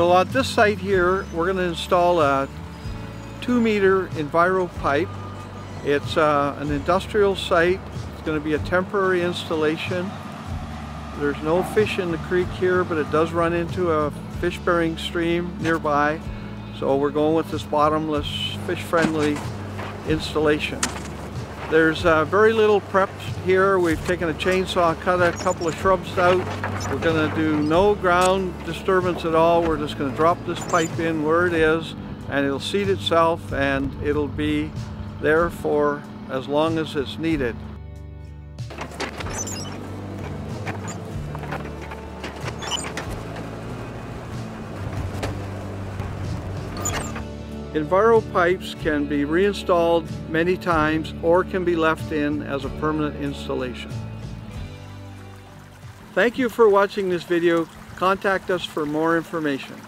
So on this site here, we're going to install a two meter Enviro pipe. It's uh, an industrial site. It's going to be a temporary installation. There's no fish in the creek here, but it does run into a fish bearing stream nearby. So we're going with this bottomless, fish friendly installation. There's uh, very little prep here. We've taken a chainsaw, cut a couple of shrubs out. We're going to do no ground disturbance at all. We're just going to drop this pipe in where it is and it'll seat itself and it'll be there for as long as it's needed. Enviro pipes can be reinstalled many times or can be left in as a permanent installation. Thank you for watching this video. Contact us for more information.